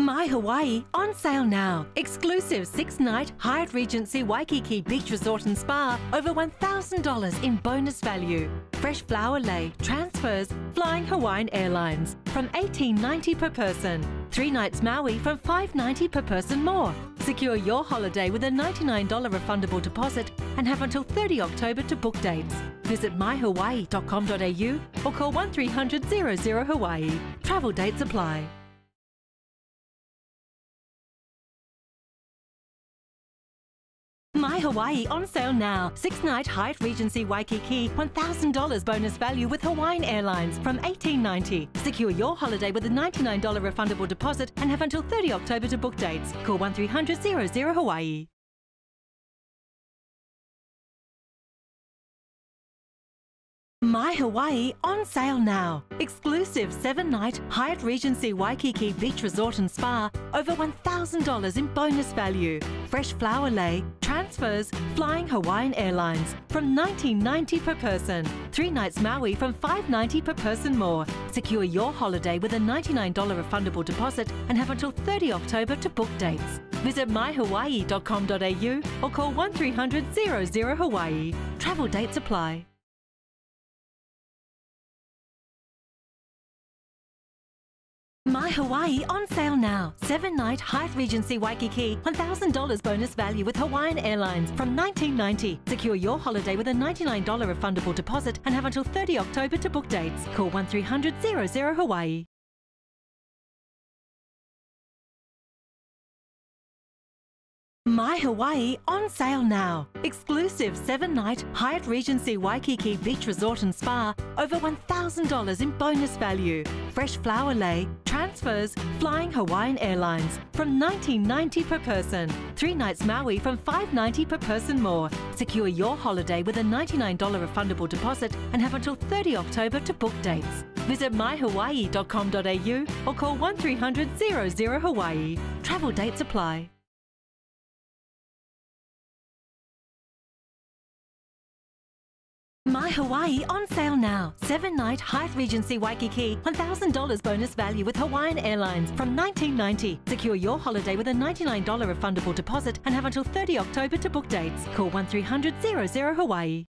My Hawaii on sale now. Exclusive six night Hyatt Regency Waikiki Beach Resort and Spa over $1,000 in bonus value. Fresh flower lei, transfers, flying Hawaiian Airlines from $18.90 per person. Three nights Maui from $5.90 per person more. Secure your holiday with a $99 refundable deposit and have until 30 October to book dates. Visit myhawaii.com.au or call 1300 00 Hawaii. Travel dates apply. My Hawaii on sale now. Six night Hyatt Regency Waikiki, $1,000 bonus value with Hawaiian Airlines from $18.90. Secure your holiday with a $99 refundable deposit and have until 30 October to book dates. Call 1300 00 Hawaii. My Hawaii on sale now. Exclusive seven night Hyatt Regency Waikiki Beach Resort and Spa over $1,000 in bonus value. Fresh flower lei, transfers, flying Hawaiian Airlines from $19.90 per person. Three nights Maui from $5.90 per person more. Secure your holiday with a $99 refundable deposit and have until 30 October to book dates. Visit myhawaii.com.au or call 1300 00 Hawaii. Travel dates apply. My Hawaii on sale now. Seven night Hyatt Regency Waikiki, $1,000 bonus value with Hawaiian Airlines from $19.90. Secure your holiday with a $99 refundable deposit and have until 30 October to book dates. Call 1300 00 Hawaii. My Hawaii on sale now. Exclusive seven night Hyatt Regency Waikiki Beach Resort and Spa over $1,000 in bonus value. Fresh flower lei, transfers, flying Hawaiian Airlines from $19.90 per person. Three nights Maui from $5.90 per person more. Secure your holiday with a $99 refundable deposit and have until 30 October to book dates. Visit myhawaii.com.au or call 1300 00 Hawaii. Travel dates apply. My Hawaii on sale now. Seven night Hyatt Regency Waikiki, $1,000 bonus value with Hawaiian Airlines from $19.90. Secure your holiday with a $99 refundable deposit and have until 30 October to book dates. Call 1300 00 Hawaii.